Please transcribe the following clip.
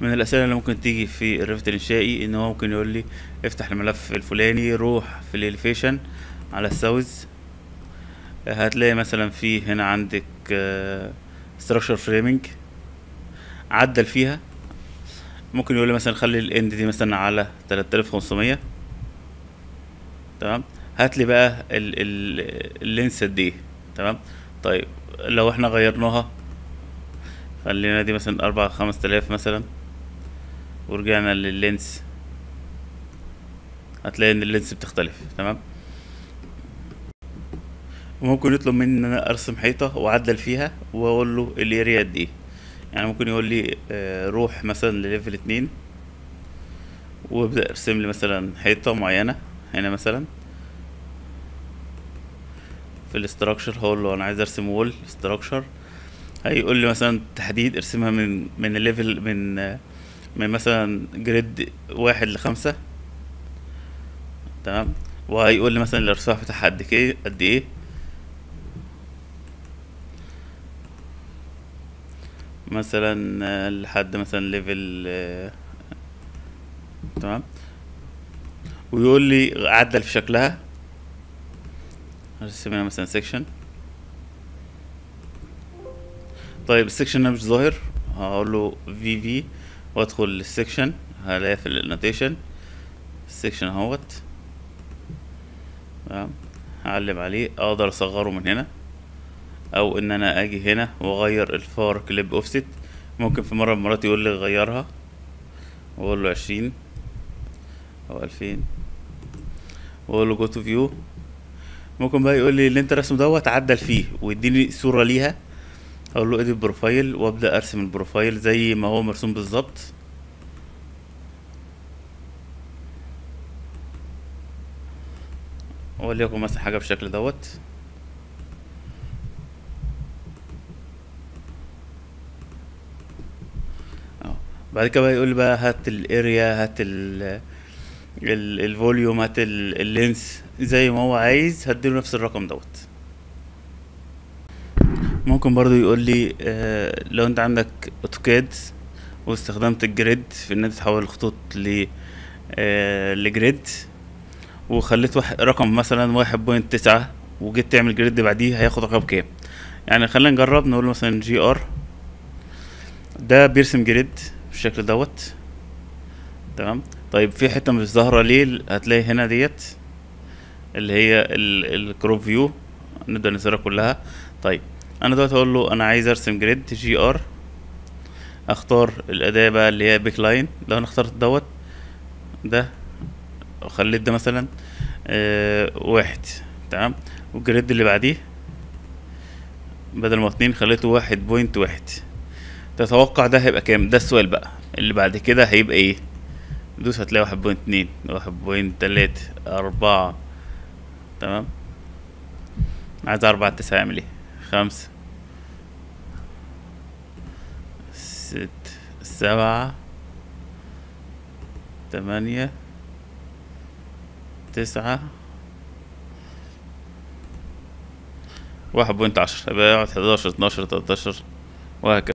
من الأسئلة اللي ممكن تيجي في ال Revit الإنشائي إن هو ممكن يقول لي افتح الملف الفلاني روح في ال elevation على ال south هتلاقي مثلا في هنا عندك structure framing عدل فيها. ممكن يقول لي مثلا خلي ال end دي مثلا على 3500 تمام؟ هات لي بقى ال ال ال length قد إيه تمام؟ طيب لو إحنا غيرناها خلينا دي مثلا أربعة خمس تلاف مثلا. ورجعنا لل length. هتلاقي إن ال length بتختلف تمام؟ وممكن يطلب مني إن أنا أرسم حيطة وأعدل فيها وأقول له ال area قد إيه يعني ممكن يقول لي آه، روح مثلا ل level اتنين وابدأ ارسم لي مثلا حيطة معينة هنا مثلا. في ال structure هقول له أنا عايز أرسم wall structure هيقول لي مثلا تحديد ارسمها من من ال level من آه، من مثلا grid واحد لخمسة. تمام؟ وهيقول لي مثلا الارتفاع بتاعها قد إيه قد إيه؟ مثلا لحد مثلا level تمام؟ ويقول لي عدل في شكلها. هنا مثلا section طيب ال section ده مش ظاهر. هقول له في view وادخل ال section هلاقيه في ال annotation ال section اهوت. تمام؟ هعلم عليه أقدر اصغره من هنا أو ان أنا أجي هنا واغير ال far clip offset ممكن في مرة من المرات يقول لي غيرها. واقول له عشرين أو ألفين. واقول له go to view ممكن بقى يقول لي اللي انت رسمه دوت عدل فيه ويديني صورة ليها. أقول له edit profile وأبدأ أرسم ال profile زي ما هو مرسوم بالظبط. وليكن مثلا حاجة بالشكل دوت. بعد كده يقول بقى هات ال area هات ال ال- ال volume هات ال- ال length زي ما هو عايز. هديله نفس الرقم دوت. ممكن برضو يقول لي آه لو انت عندك AutoCAD واستخدمت ال grid في ان انت تحول الخطوط ل آه ل grid. وخليت رقم مثلا واحد point تسعة وجيت تعمل grid بعديه هياخد رقم كام؟ يعني خلينا نجرب نقول مثلا GR. ده بيرسم grid بالشكل دوت. تمام؟ طيب في حتة مش ظاهرة ليه؟ هتلاقي هنا ديت اللي هي ال crop view. نقدر نظهرها كلها. طيب أنا دلوقتي أقول له أنا عايز أرسم grid GR أختار الأداة بقى اللي هي pick line لو أنا اخترت دوت ده خليت ده مثلا آه واحد تمام؟ وال grid اللي بعديه بدل ما اتنين خليته واحد point واحد. تتوقع ده هيبقى كام؟ ده السؤال بقى. اللي بعد كده هيبقى إيه؟ دوس هتلاقي واحد point اتنين واحد point تلاتة أربعة تمام؟ عايز أربعة تسعة أعمل إيه؟ خمسة ست سبعة تمانية تسعة واحد بوينت عشرة يبقى يقعد حداشر اتناشر تلاتاشر وهكذا.